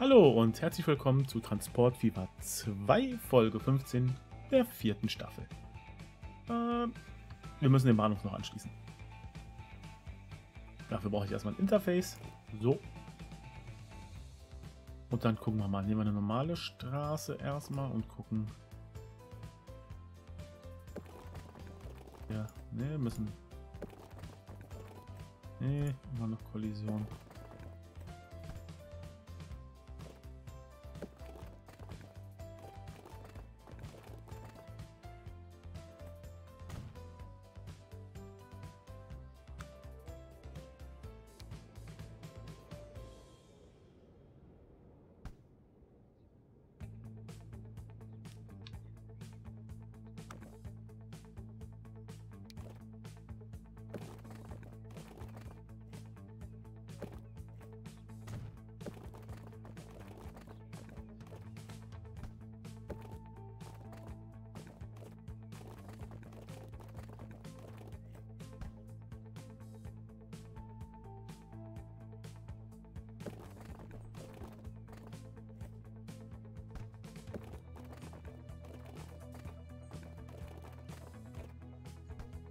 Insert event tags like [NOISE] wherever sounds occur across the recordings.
Hallo und herzlich willkommen zu Transport Fever 2, Folge 15 der vierten Staffel. Äh, wir müssen den Bahnhof noch anschließen. Dafür brauche ich erstmal ein Interface. So. Und dann gucken wir mal. Nehmen wir eine normale Straße erstmal und gucken. Ja, ne, müssen. Ne, immer noch Kollision.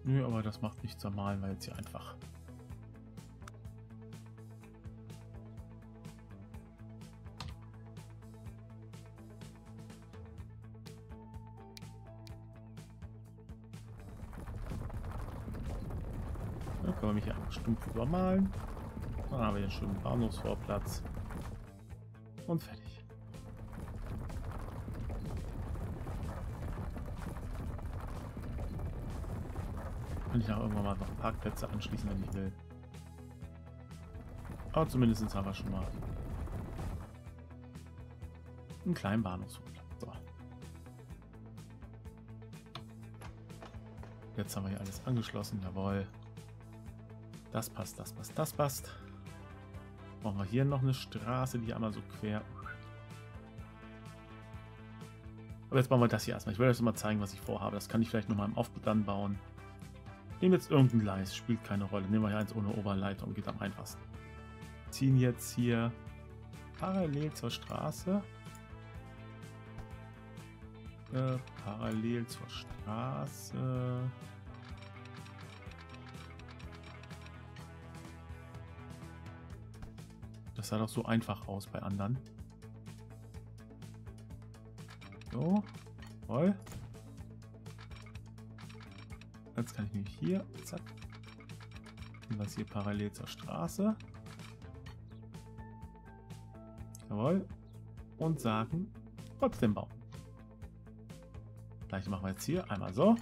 Nö, aber das macht nichts am Malen, weil jetzt hier einfach. Da können wir mich hier einfach stumpf übermalen. Dann haben wir den schönen Bahnhofsvorplatz. Und fertig. Kann ich auch irgendwann mal noch Parkplätze anschließen, wenn ich will. Aber zumindest haben wir schon mal einen kleinen Bahnhofsplatz. So. Jetzt haben wir hier alles angeschlossen, jawohl. Das passt, das passt, das passt. Brauchen wir hier noch eine Straße, die einmal so quer... Aber jetzt bauen wir das hier erstmal. Ich will euch mal zeigen, was ich vorhabe. Das kann ich vielleicht noch mal im Aufbau dann bauen. Nehmen jetzt irgendein Gleis, spielt keine Rolle. Nehmen wir hier eins ohne Oberleitung, geht am einfachsten. Ziehen jetzt hier parallel zur Straße. Äh, parallel zur Straße. Das sah doch so einfach aus bei anderen. So, voll. Jetzt kann ich nämlich hier, zack, und hier parallel zur Straße. Jawohl. Und sagen, trotzdem bauen. Gleich machen wir jetzt hier einmal so,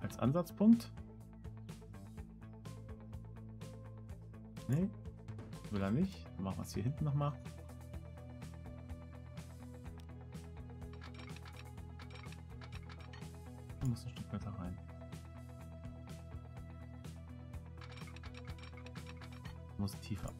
als Ansatzpunkt. Ne, will er nicht. Dann machen wir es hier hinten nochmal. Muss ein Stück weiter rein. Muss tiefer.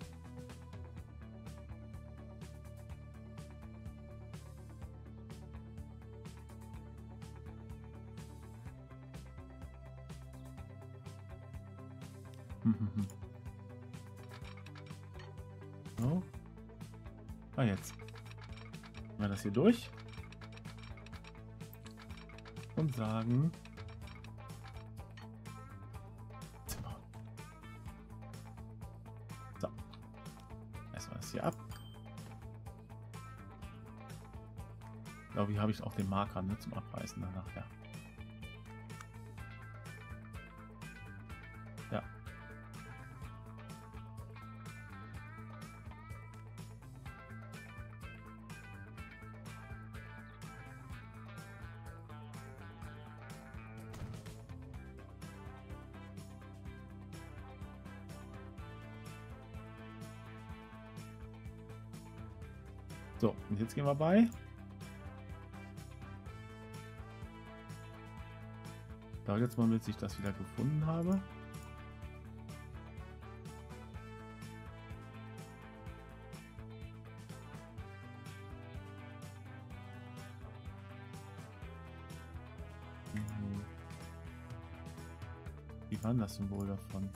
[LAUGHS] So. Ah, jetzt. Wir das hier durch. Und sagen, hier ab. Ja, wie habe ich auch den Marker ne, zum Abreißen danach. Ja. Gehen wir bei. Da jetzt mal, bis ich das wieder gefunden habe. Mhm. Wie war das Symbol davon?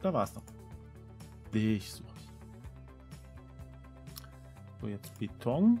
Da war es doch. Dich suche ich. Jetzt Beton.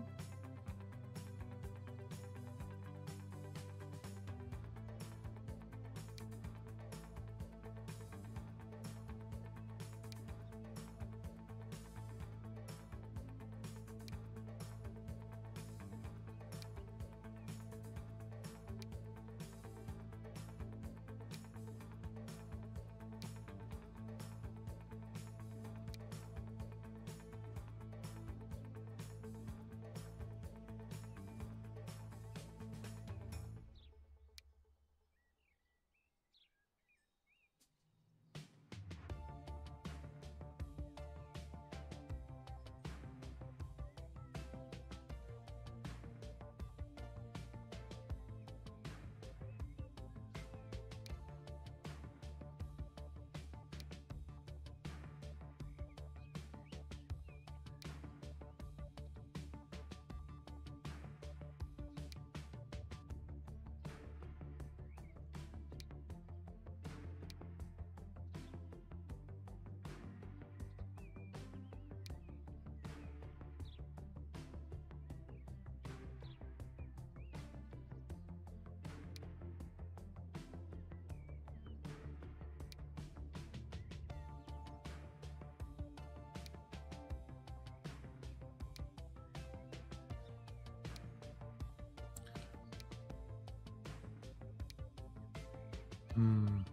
Hm.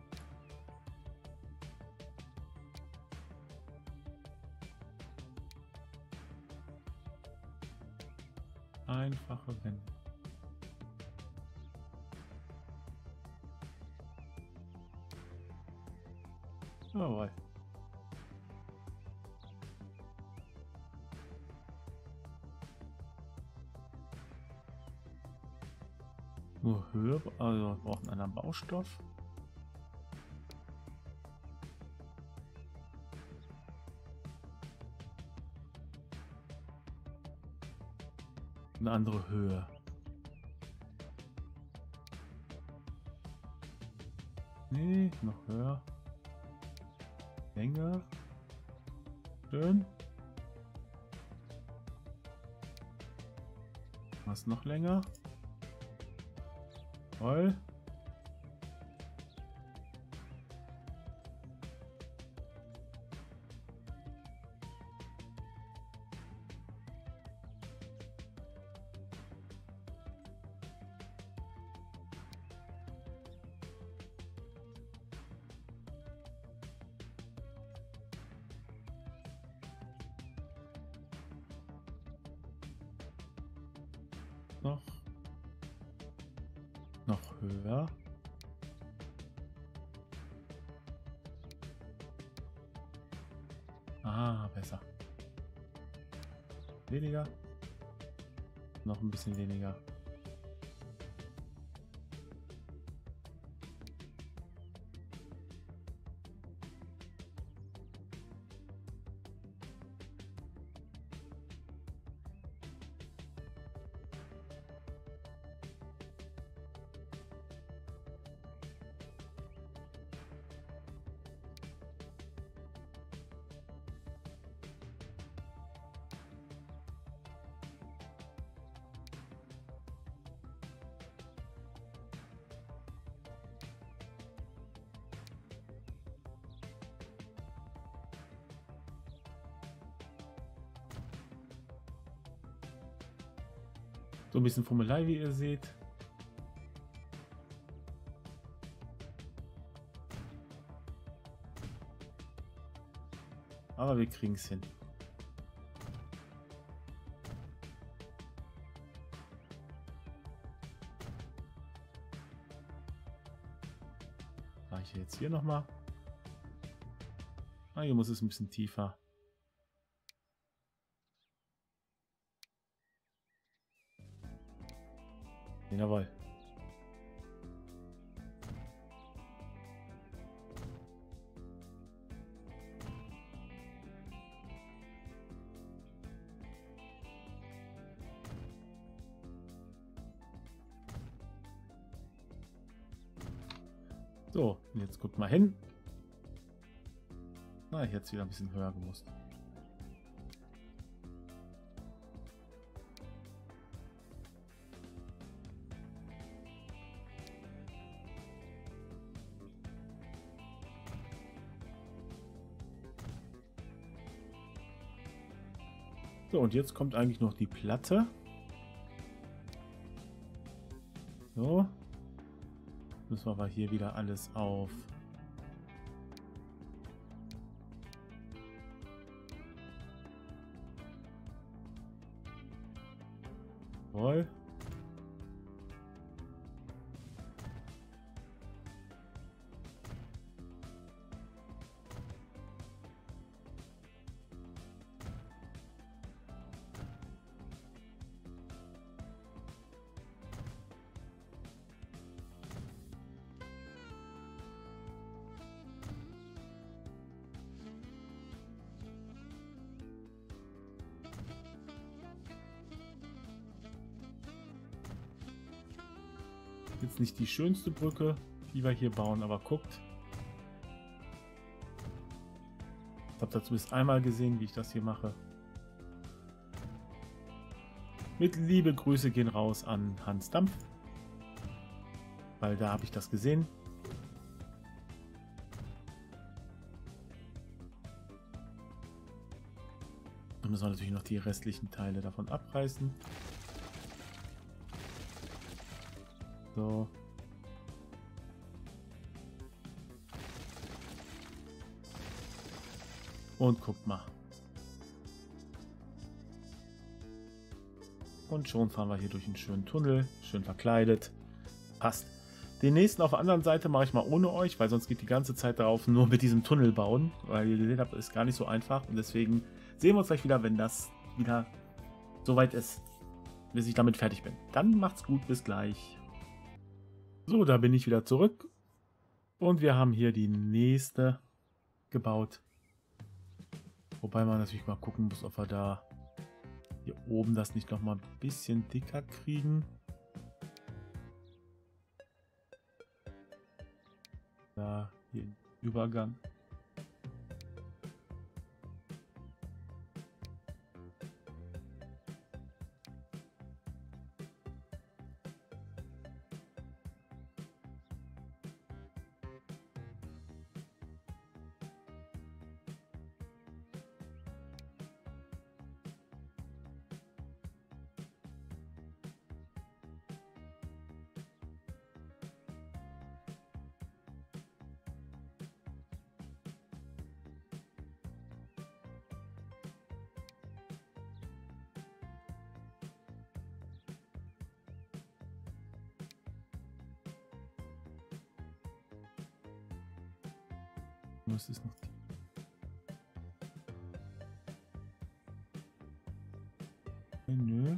Einfache Wände. Jawohl. Nur Höhe, also wir brauchen einen Baustoff. Eine andere Höhe. Nee, noch höher. Länger. Schön. Was noch länger? Toll. Noch. Noch höher. Ah, besser. Weniger. Noch ein bisschen weniger. So ein bisschen Fummelei, wie ihr seht. Aber wir kriegen es hin. ich jetzt hier nochmal. Ah, hier muss es ein bisschen tiefer. Jawohl. So, jetzt guckt mal hin. Na, ich hätte wieder ein bisschen höher gemusst. So, und jetzt kommt eigentlich noch die Platte. So. Müssen wir aber hier wieder alles auf schönste Brücke, die wir hier bauen, aber guckt. Ich habe dazu bis einmal gesehen, wie ich das hier mache. Mit liebe Grüße gehen raus an Hans Dampf. Weil da habe ich das gesehen. Dann müssen wir natürlich noch die restlichen Teile davon abreißen. So. Und guckt mal. Und schon fahren wir hier durch einen schönen Tunnel, schön verkleidet. Passt. Den nächsten auf der anderen Seite mache ich mal ohne euch, weil sonst geht die ganze Zeit darauf nur mit diesem Tunnel bauen. Weil ihr gesehen habt, ist gar nicht so einfach. Und deswegen sehen wir uns gleich wieder, wenn das wieder soweit ist. Bis ich damit fertig bin. Dann macht's gut, bis gleich. So, da bin ich wieder zurück. Und wir haben hier die nächste gebaut. Wobei man natürlich mal gucken muss, ob wir da hier oben das nicht noch mal ein bisschen dicker kriegen. Da, hier Übergang. Was ist noch? Nö.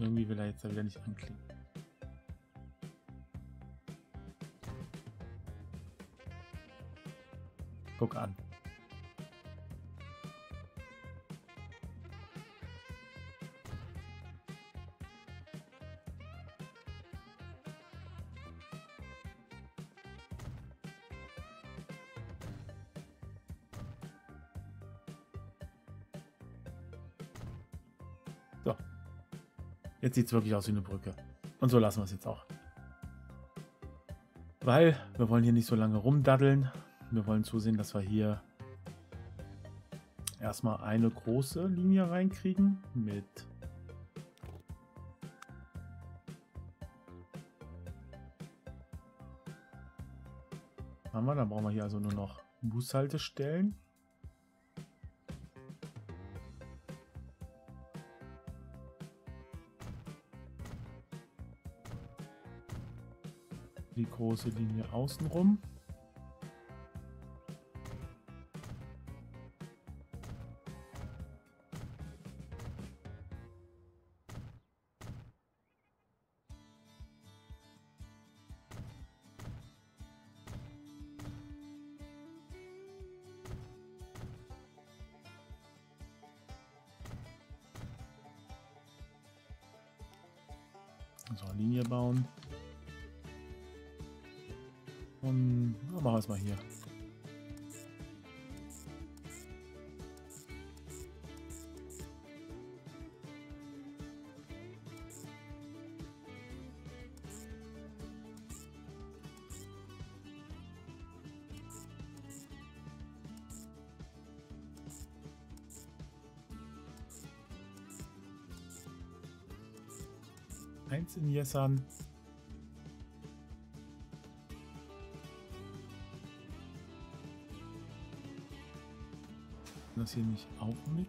Irgendwie will er jetzt da wieder nicht anklicken. Guck an. Jetzt sieht es wirklich aus wie eine Brücke. Und so lassen wir es jetzt auch. Weil wir wollen hier nicht so lange rumdaddeln. Wir wollen zusehen, dass wir hier erstmal eine große Linie reinkriegen mit haben wir. Dann brauchen wir hier also nur noch Bushaltestellen. Die große Linie außenrum. In Jessan. Das hier nicht auch mit?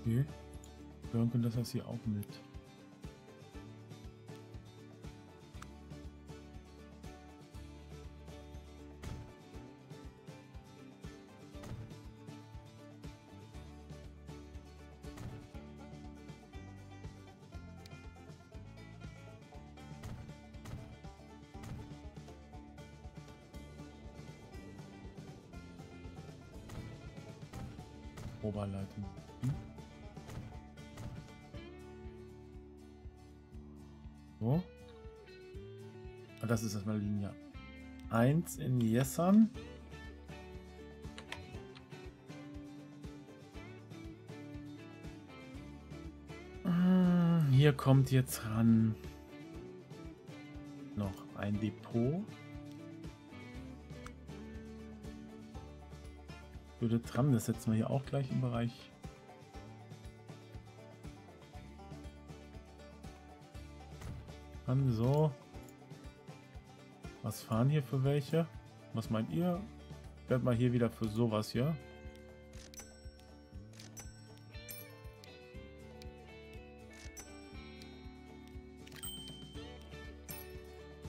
Okay. Hören können das hier auch mit. Das ist erstmal Linie 1 in Jessan. Hm, Hier kommt jetzt ran noch ein Depot. Würde Tram, das setzen wir hier auch gleich im Bereich. An so. Was fahren hier für welche? Was meint ihr? Ich werde mal hier wieder für sowas hier.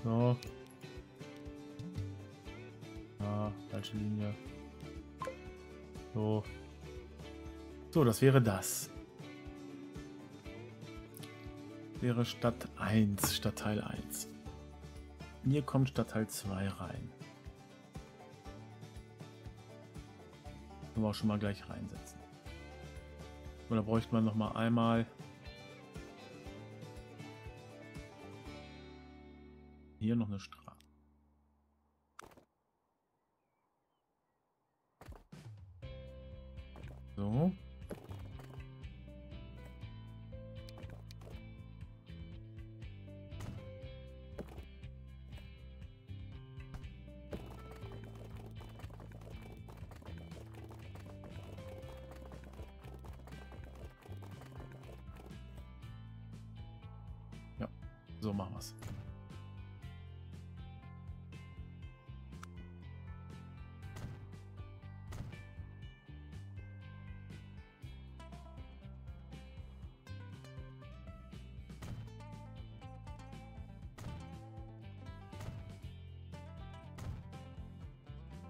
So. Ah, falsche Linie. So. So, das wäre das. Wäre Stadt 1, Stadtteil 1. Hier kommt Stadtteil 2 rein. Können wir auch schon mal gleich reinsetzen. Oder bräuchte man noch mal einmal hier noch eine Straße.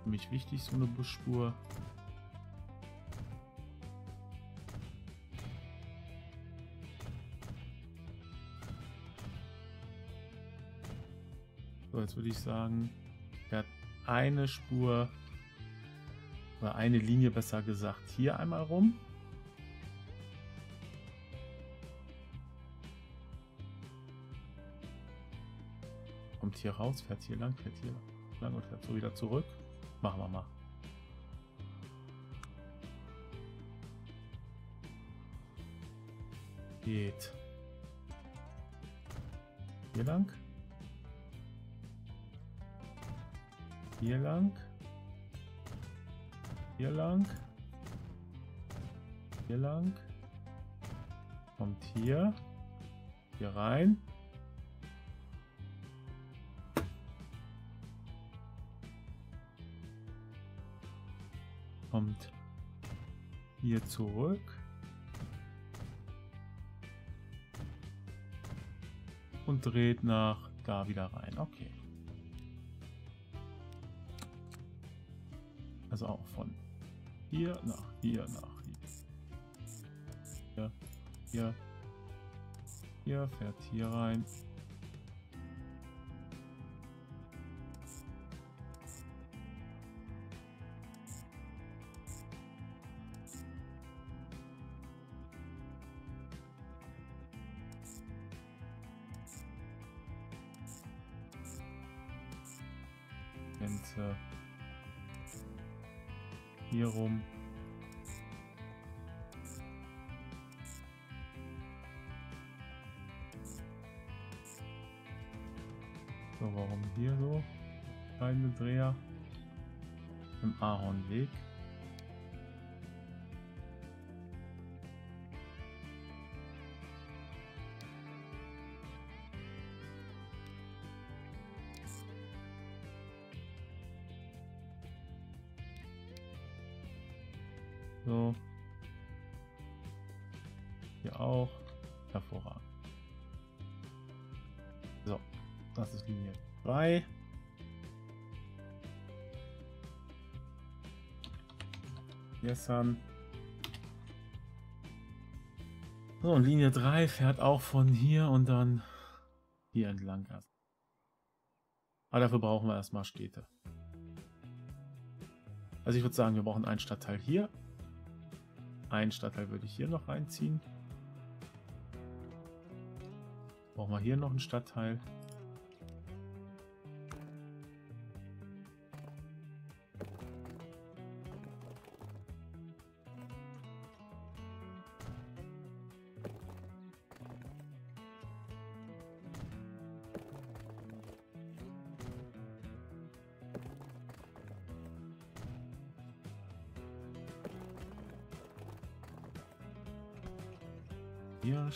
Für mich wichtig, so eine Busspur. So, jetzt würde ich sagen, er hat eine Spur oder eine Linie besser gesagt hier einmal rum. Kommt hier raus, fährt hier lang, fährt hier lang und fährt so wieder zurück. Machen wir mal. Geht. Hier lang. Hier lang. Hier lang. Hier lang. Kommt hier. Hier rein. Kommt hier zurück. und dreht nach da wieder rein. Okay. Also auch von hier nach hier nach hier. Hier, hier, hier fährt hier rein. Ahornweg. So. Hier auch. Hervorragend. So, das ist Linie 3. Gestern. So, und Linie 3 fährt auch von hier und dann hier entlang erst. Aber dafür brauchen wir erstmal Städte. Also ich würde sagen, wir brauchen einen Stadtteil hier. Einen Stadtteil würde ich hier noch reinziehen. Brauchen wir hier noch einen Stadtteil.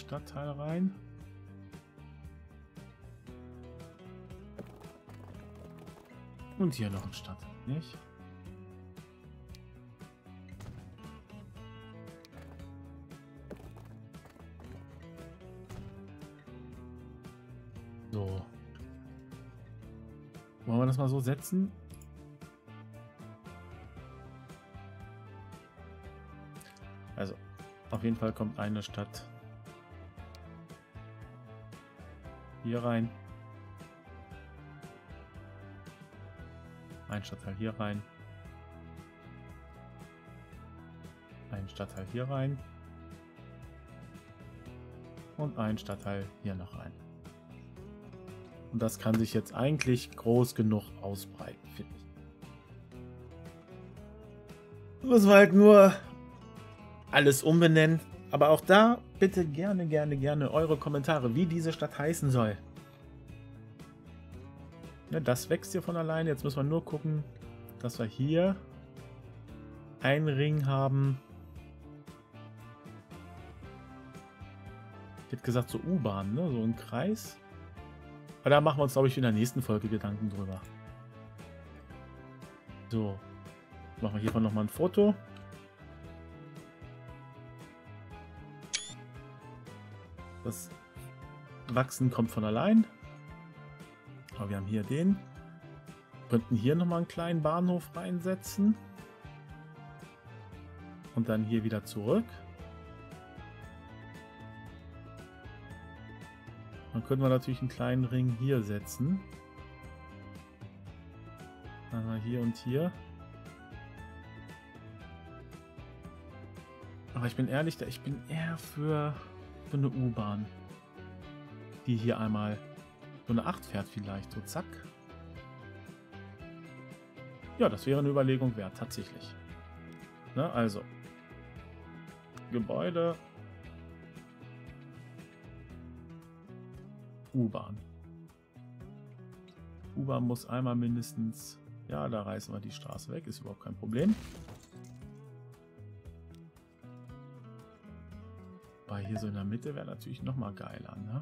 Stadtteil rein. Und hier noch ein Stadtteil, nicht? So. Wollen wir das mal so setzen? Also, auf jeden Fall kommt eine Stadt hier rein. Ein Stadtteil hier rein. Ein Stadtteil hier rein. Und ein Stadtteil hier noch rein. Und das kann sich jetzt eigentlich groß genug ausbreiten, finde ich. Müssen wir halt nur alles umbenennen. Aber auch da bitte gerne, gerne, gerne eure Kommentare, wie diese Stadt heißen soll. Ja, das wächst hier von alleine. Jetzt müssen wir nur gucken, dass wir hier einen Ring haben. Ich hätte gesagt, so U-Bahn, ne? So ein Kreis. Aber da machen wir uns, glaube ich, in der nächsten Folge Gedanken drüber. So. Machen wir hiervon nochmal ein Foto. Das Wachsen kommt von allein. Aber wir haben hier den. Könnten hier nochmal einen kleinen Bahnhof reinsetzen. Und dann hier wieder zurück. Dann können wir natürlich einen kleinen Ring hier setzen. Einmal hier und hier. Aber ich bin ehrlich, ich bin eher für für eine U-Bahn. Die hier einmal so eine 8 fährt vielleicht. So zack. Ja, das wäre eine Überlegung wert, tatsächlich. Ne, also. Gebäude. U-Bahn. U-Bahn muss einmal mindestens... Ja, da reißen wir die Straße weg, ist überhaupt kein Problem. Wobei hier so in der Mitte wäre natürlich noch mal geiler, ne?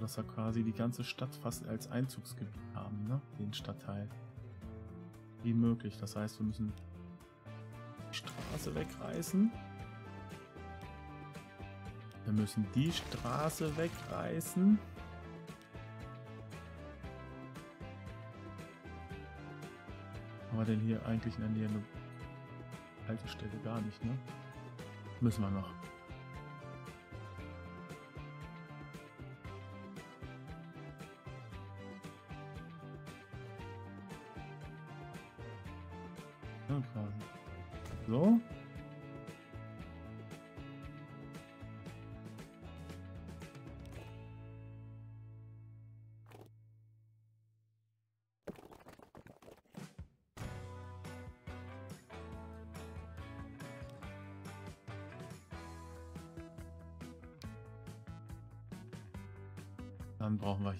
Dass wir quasi die ganze Stadt fast als Einzugsgebiet haben, ne? Den Stadtteil. Wie möglich. Das heißt, wir müssen die Straße wegreißen. Wir müssen die Straße wegreißen. Haben wir denn hier eigentlich in der Nähe eine Haltestelle? Gar nicht, ne? Müssen wir noch. So.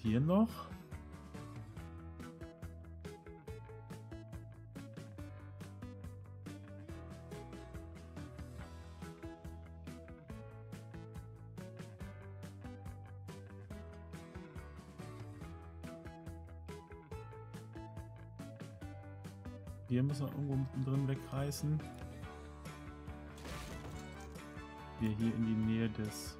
Hier noch. Hier müssen wir irgendwo mittendrin wegreißen. Wir hier in die Nähe des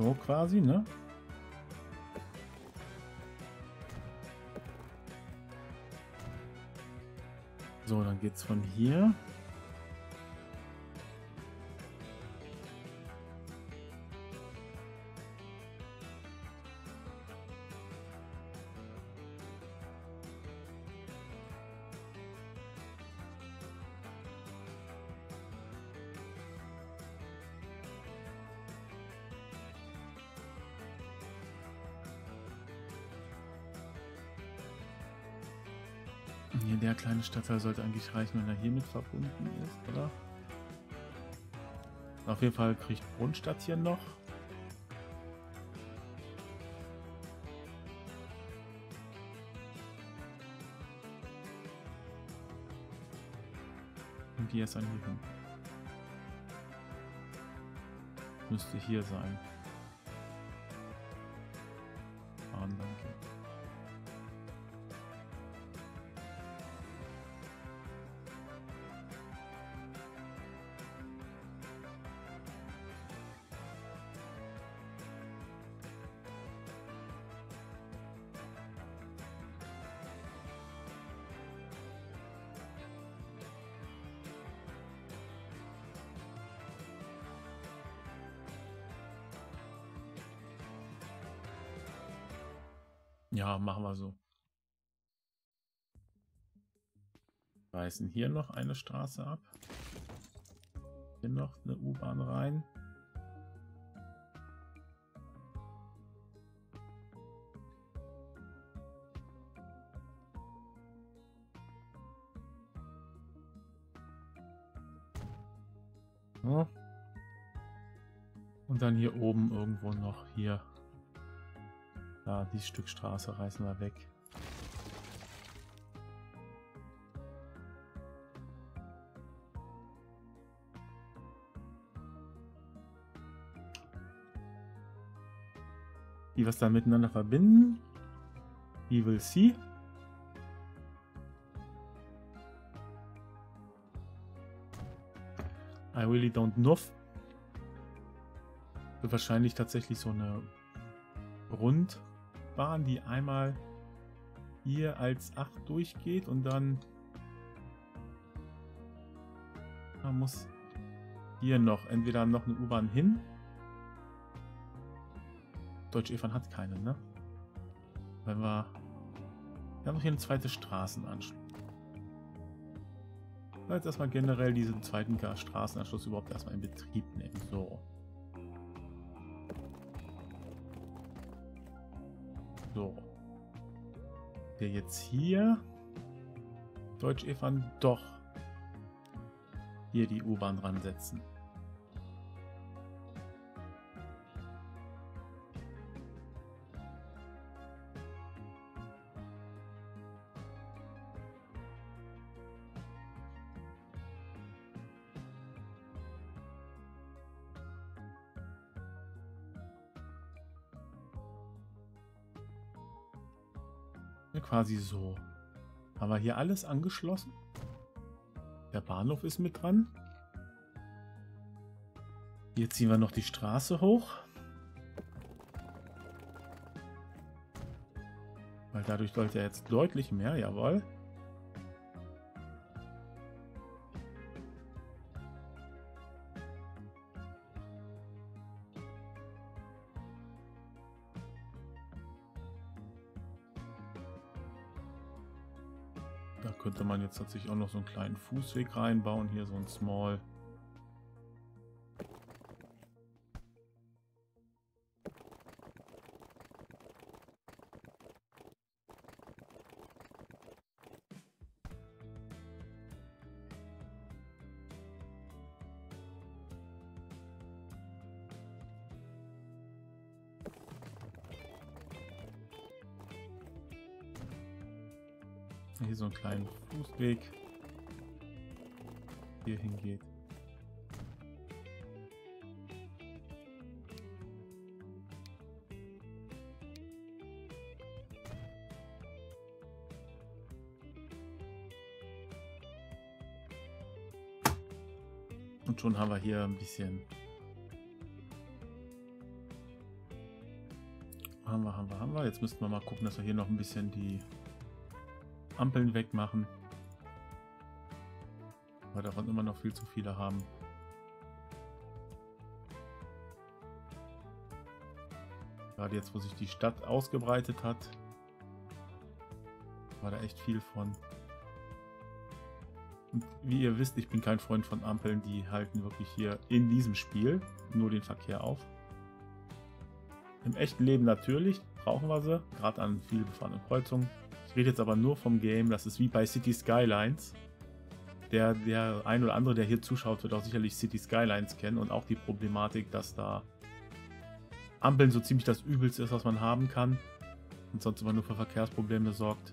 So quasi, ne? So, dann geht's von hier. Hier der kleine Stadtteil sollte eigentlich reichen, wenn er hiermit verbunden ist, oder? Auf jeden Fall kriegt Brunstadt hier noch. Und die ist an hier hin. Müsste hier sein. Ja, machen wir so. Reißen hier noch eine Straße ab. Hier noch eine U-Bahn rein. Und dann hier oben irgendwo noch hier da, dieses Stück Straße reißen wir weg. Die was da miteinander verbinden. We will see. I really don't know. Wahrscheinlich tatsächlich so eine Rund Bahn, die einmal hier als 8 durchgeht und dann man muss hier noch entweder noch eine U-Bahn hin. Deutsche E-Bahn hat keine, ne? wenn wir... Wir haben noch hier eine zweite Straßenanschluss. Jetzt erstmal generell diesen zweiten Straßenanschluss überhaupt erstmal in Betrieb nehmen. So. So. Wir jetzt hier Deutsch Evan doch hier die U-Bahn dran setzen. Quasi so. Haben wir hier alles angeschlossen? Der Bahnhof ist mit dran. Hier ziehen wir noch die Straße hoch. Weil dadurch sollte er jetzt deutlich mehr, jawohl. Könnte man jetzt tatsächlich auch noch so einen kleinen Fußweg reinbauen. Hier so ein Small. Fußweg hier hingeht. Und schon haben wir hier ein bisschen haben wir, haben wir, haben wir. Jetzt müssten wir mal gucken, dass wir hier noch ein bisschen die Ampeln wegmachen. Weil davon immer noch viel zu viele haben. Gerade jetzt, wo sich die Stadt ausgebreitet hat, war da echt viel von. Und wie ihr wisst, ich bin kein Freund von Ampeln, die halten wirklich hier in diesem Spiel nur den Verkehr auf. Im echten Leben natürlich brauchen wir sie, gerade an viel befahrenen Kreuzungen. Ich rede jetzt aber nur vom Game. Das ist wie bei City Skylines. Der, der ein oder andere, der hier zuschaut, wird auch sicherlich City Skylines kennen und auch die Problematik, dass da Ampeln so ziemlich das Übelste ist, was man haben kann und sonst immer nur für Verkehrsprobleme sorgt.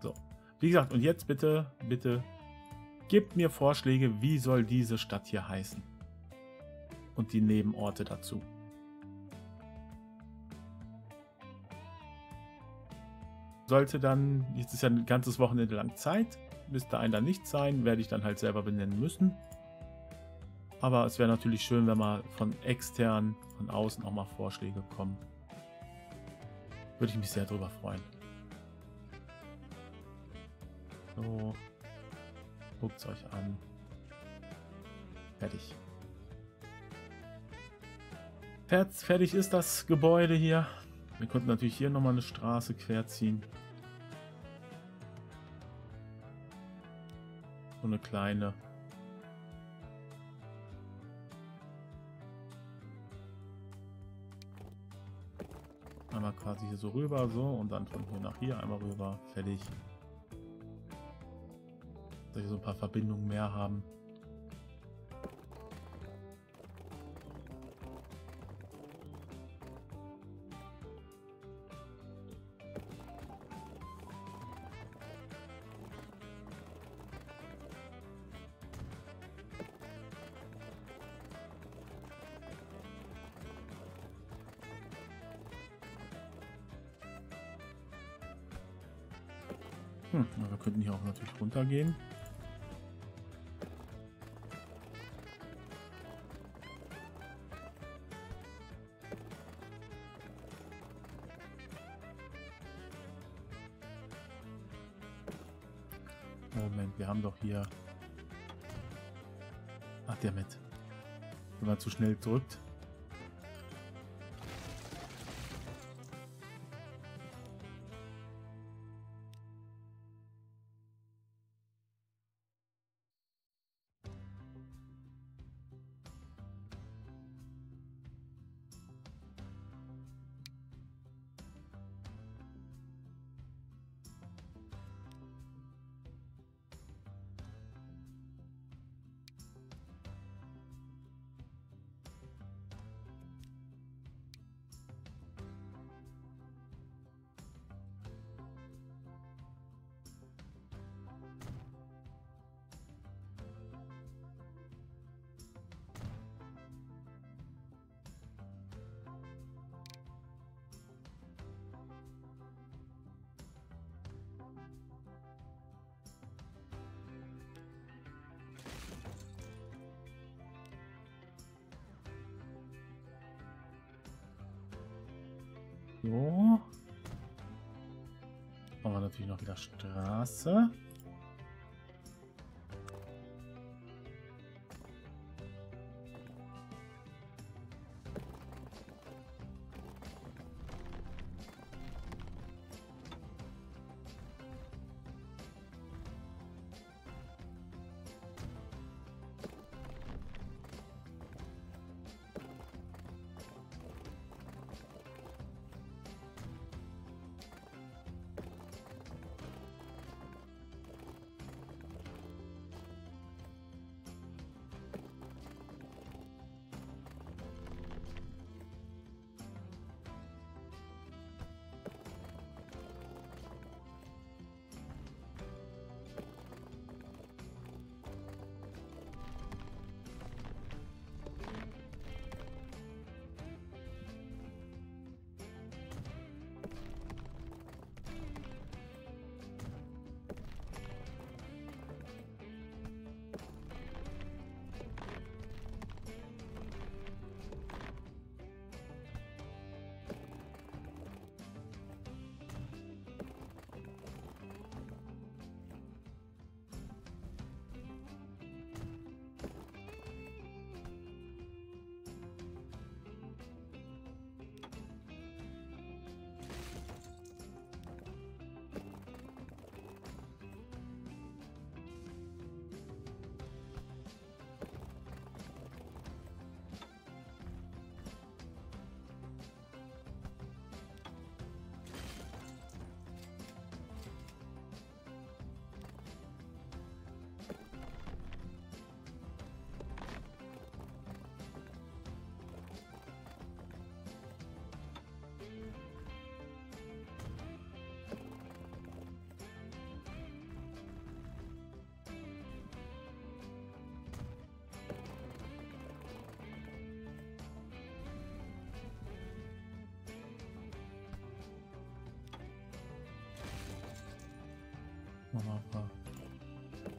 So, wie gesagt, und jetzt bitte, bitte, gebt mir Vorschläge, wie soll diese Stadt hier heißen? Und die Nebenorte dazu. Sollte dann, jetzt ist ja ein ganzes Wochenende lang Zeit, müsste ein da nicht sein, werde ich dann halt selber benennen müssen. Aber es wäre natürlich schön, wenn mal von extern, von außen auch mal Vorschläge kommen. Würde ich mich sehr drüber freuen. So. Guckt es euch an. Fertig. Fertig ist das Gebäude hier. Wir konnten natürlich hier nochmal eine Straße querziehen. So eine kleine. Einmal quasi hier so rüber, so und dann von hier nach hier einmal rüber. Fertig. Soll ich so ein paar Verbindungen mehr haben. Runtergehen. Moment, wir haben doch hier... Ach, der mit. Wenn man zu schnell drückt, So. Machen wir natürlich noch wieder Straße.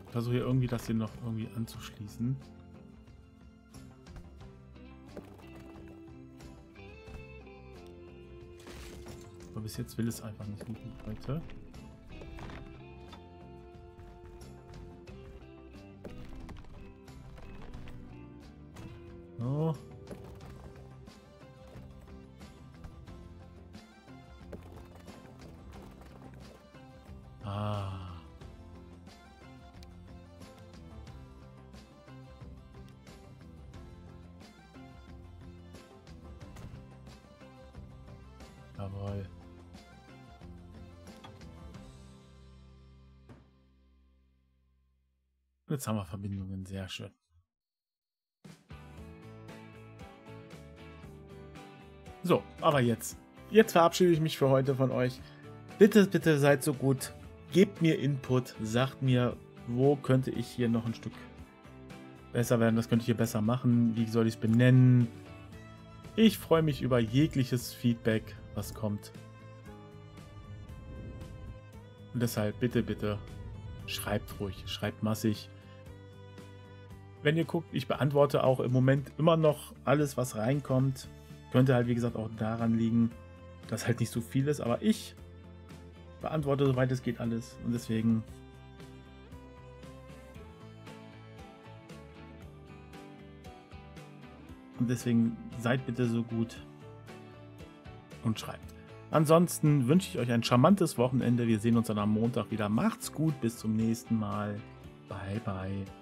Ich versuche hier irgendwie das hier noch irgendwie anzuschließen. Aber bis jetzt will es einfach nicht gut heute. Jawohl. Jetzt haben wir Verbindungen, sehr schön. So, aber jetzt. Jetzt verabschiede ich mich für heute von euch. Bitte, bitte seid so gut. Gebt mir Input. Sagt mir, wo könnte ich hier noch ein Stück besser werden. Das könnte ich hier besser machen. Wie soll ich es benennen? Ich freue mich über jegliches Feedback, was kommt. Und deshalb bitte, bitte, schreibt ruhig, schreibt massig. Wenn ihr guckt, ich beantworte auch im Moment immer noch alles, was reinkommt. Könnte halt, wie gesagt, auch daran liegen, dass halt nicht so viel ist, aber ich beantworte, soweit es geht, alles. Und deswegen Und deswegen seid bitte so gut und schreibt. Ansonsten wünsche ich euch ein charmantes Wochenende. Wir sehen uns dann am Montag wieder. Macht's gut, bis zum nächsten Mal. Bye, bye.